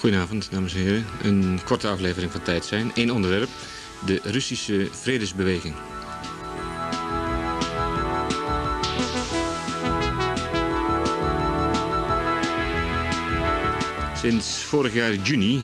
Goedenavond, dames en heren. Een korte aflevering van Tijd zijn. Eén onderwerp, de Russische vredesbeweging. Sinds vorig jaar juni